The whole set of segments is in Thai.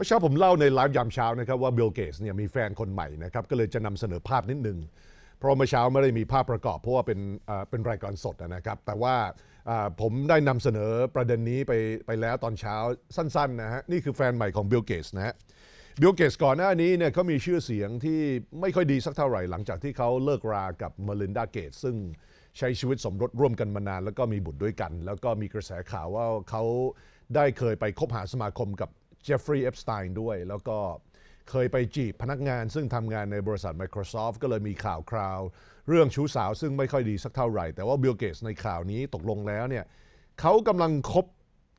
มื่อเช้าผมเล่าในไลฟ์ยามเช้านะครับว่าบิลเกตส์เนี่ยมีแฟนคนใหม่นะครับก็เลยจะนำเสนอภาพนิดนึง เพราะเมื่อเช้าไม่ได้มีภาพประกอบเพราะว่าเป็นเป็นรายการสดนะครับ แต่ว่าผมได้นำเสนอประเด็นนี้ไปไปแล้วตอนเช้าสั้นๆนะฮะนี่คือแฟนใหม่ของบิลเกตส์นะฮะบิลเกตส์ก่อนหน้านี้เนี่ยเขามีชื่อเสียงที่ไม่ค่อยดีสักเท่าไหร่หลังจากที่เขาเลิกรากับเมลินดาเกตส์ซึ่งใช้ชีวิตสมรสร่วมกันมานาน แล้วก็มีบุตรด้วยกัน แล้วก็มีกระแสข่าวว่าเขาได้เคยไปคบหาสมาคมกับ เจฟฟรีย์เอปสไตน์ด้วย แล้วก็เคยไปจีบพนักงานซึ่งทำงานในบริษัท Microsoft ก็เลยมีข่าวคราว เรื่องชู้สาวซึ่งไม่ค่อยดีสักเท่าไหร่ แต่ว่าบิลเกตส์ในข่าวนี้ตกลงแล้วเนี่ยเขากำลังคบ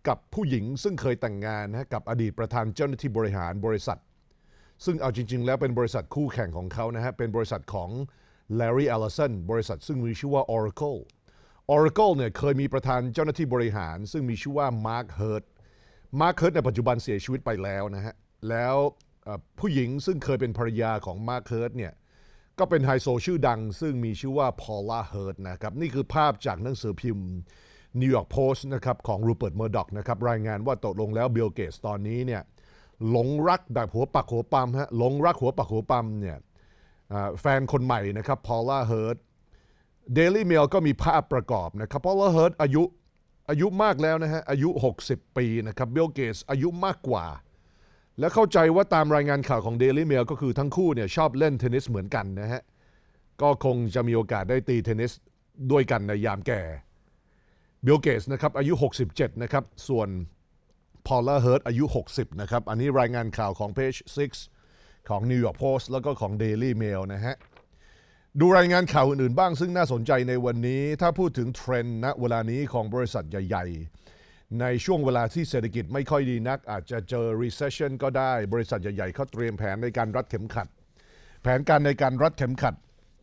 กับผู้หญิงซึ่งเคยแต่งงานนะกับอดีตประธานเจ้าหน้าที่บริหารบริษัท ซึ่งเอาจริง ๆ แล้วเป็นบริษัทคู่แข่งของเขานะฮะเป็นบริษัทของ Larry Ellison บริษัทซึ่งมีชื่อว่า Oracle Oracle เนี่ยเคยมีประธานเจ้าหน้าที่บริหาร ซึ่งมีชื่อว่า Mark Hurd Mark Hurd ในปัจจุบันเสียชีวิตไปแล้วนะฮะ แล้วผู้หญิงซึ่งเคยเป็นภรรยาของ Mark Hurd เนี่ย ก็เป็นไฮโซชื่อดัง ซึ่งมีชื่อว่า Paula Hurd นะครับ นี่คือภาพจากหนังสือพิมพ์ New York Post นะครับของรูเปิร์ตเมอร์ด็อกนะครับ รายงานว่าตกลงแล้วบิลเกตส์ตอนนี้เนี่ยหลงรักแบบหัวปักหัวปั๊มฮะหลงรักหัวปักหัวปั๊มเนี่ยแฟนคนใหม่นะครับ Paula Hurd Daily Mail ก็มีภาพประกอบนะครับ Paula Hurd อายุ อายุมากแล้วนะฮะอายุ 60 ปีนะครับบิลเกตส์อายุมากกว่า และเข้าใจว่าตามรายงานข่าวของ Daily Mail ก็คือทั้งคู่เนี่ยชอบเล่นเทนนิสเหมือนกันนะฮะก็คงจะมีโอกาสได้ตีเทนนิสด้วยกันในยามแก่บิลเกตส์นะครับอายุ 67 นะครับ ส่วน Paula Hurd อายุ 60 นะครับ อันนี้รายงานข่าวของ Page 6 ของ New York Post แล้วก็ของ Daily Mail นะฮะ ดูรายงานข่าวอื่นๆบ้างซึ่งน่าสนใจในวันนี้ ถ้าพูดถึงเทรนด์ณเวลานี้ของบริษัทใหญ่ ๆ ในช่วงเวลาที่เศรษฐกิจไม่ค่อยดีนัก อาจจะเจอ recession ก็ได้ บริษัทใหญ่ๆเขาเตรียมแผนในการรัดเข็มขัด แผนการในการรัดเข็มขัด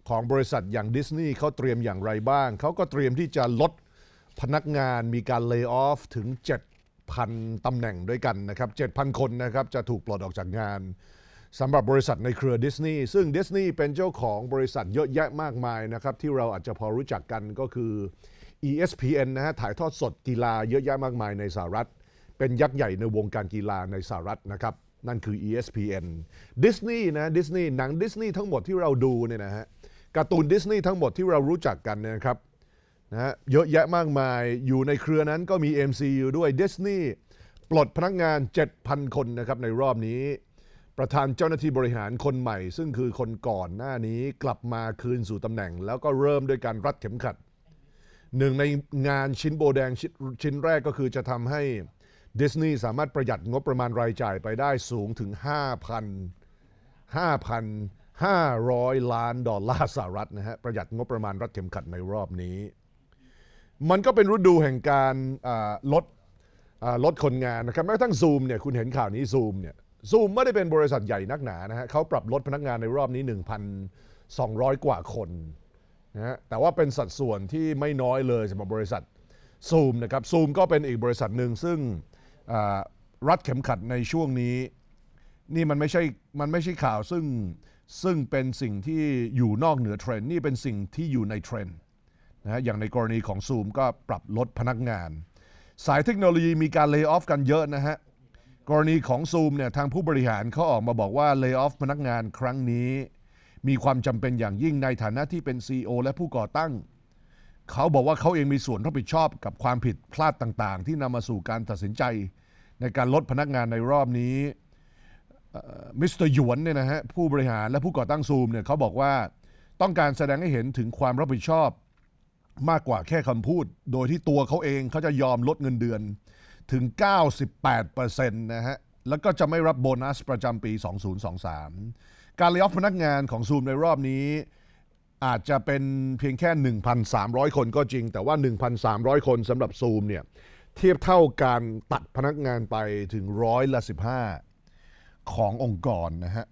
ของบริษัทอย่างดิสนีย์เขาเตรียมอย่างไรบ้าง เขาก็เตรียมที่จะลดพนักงานมีการเลิกออฟถึง 7,000ตำแหน่งด้วยกันนะครับ7,000 คนนะครับจะถูกปลดออกจากงาน สำหรับบริษัทในเครือดิสนีย์ซึ่งดิสนีย์เป็นเจ้าของบริษัทเยอะแยะมากมายนะครับ ที่เราอาจจะพอรู้จักกันก็คือ ESPN นะฮะถ่ายทอดสดกีฬาเยอะแยะมากมายในสหรัฐ เป็นยักษ์ใหญ่ในวงการกีฬาในสหรัฐนะครับ นั่นคือ ESPN ดิสนีย์นะดิสนีย์หนังดิสนีย์ทั้งหมดที่เราดูเนี่ยนะฮะการ์ตูนดิสนีย์ทั้งหมดที่เรารู้จักกันเนี่ยนะครับนะฮะเยอะแยะมากมายอยู่ในเครือนั้นก็มี MCU ด้วยดิสนีย์ปลดพนักงาน 7,000 คนนะครับในรอบนี้ ประธานเจ้าหน้าที่บริหารคนใหม่ ซึ่งคือคนก่อนหน้านี้กลับมาคืนสู่ตำแหน่ง แล้วก็เริ่มด้วยการรัดเข็มขัด หนึ่งในงานชิ้นโบแดงชิ้นชิ้นแรกก็คือจะทำให้ดิสนีย์สามารถประหยัดงบประมาณรายจ่ายไปได้สูงถึง 5,000 5,500 ล้านดอลลาร์สหรัฐนะฮะประหยัดงบประมาณรัดเข็มขัดในรอบนี้ มันก็เป็นฤดูแห่งการลดลดคนงานนะครับแม้กระทั่งซูมเนี่ยคุณเห็นข่าวนี้ซูมเนี่ย ซูมไม่ได้เป็นบริษัทใหญ่นักหนานะฮะเขาปรับลดพนักงานในรอบนี้ 1,200 กว่าคนนะฮะแต่ว่าเป็นสัดส่วนที่ไม่น้อยเลยสำหรับบริษัทซูมนะครับซูมก็เป็นอีกบริษัทหนึ่งซึ่งรัดเข็มขัดในช่วงนี้ นี่มันไม่ใช่มันไม่ใช่ข่าวซึ่งซึ่งเป็นสิ่งที่อยู่นอกเหนือเทรนด์นี่เป็นสิ่งที่อยู่ในเทรนด์นะฮะอย่างในกรณีของซูมก็ปรับลดพนักงาน สายเทคโนโลยีมีการ layoff กันเยอะนะฮะ กรณีของซูมเนี่ยทางผู้บริหารเขาออกมาบอกว่า layoff พนักงานครั้งนี้ มีความจำเป็นอย่างยิ่งในฐานะที่เป็น CEO และผู้ก่อตั้ง เขาบอกว่าเขาเองมีส่วนรับผิดชอบกับความผิดพลาดต่างๆ ที่นำมาสู่การตัดสินใจ ในการลดพนักงานในรอบนี้มิสเตอร์หยวนเนี่ยนะฮะผู้บริหารและผู้ก่อตั้งซูมเนี่ยเขาบอกว่าต้องการแสดงให้เห็นถึงความรับผิดชอบมากกว่าแค่คำพูด โดยที่ตัวเขาเองเขาจะยอมลดเงินเดือน ถึง 98%นะฮะ แล้วก็จะไม่รับโบนัสประจำปี 2023 การ layoff พนักงานของซูมในรอบนี้ อาจจะเป็นเพียงแค่ 1,300 คนก็จริง แต่ว่า 1,300 คนสำหรับซูมเนี่ย เทียบเท่าการตัดพนักงานไปถึงร้อยละ 15 ขององค์กรนะฮะ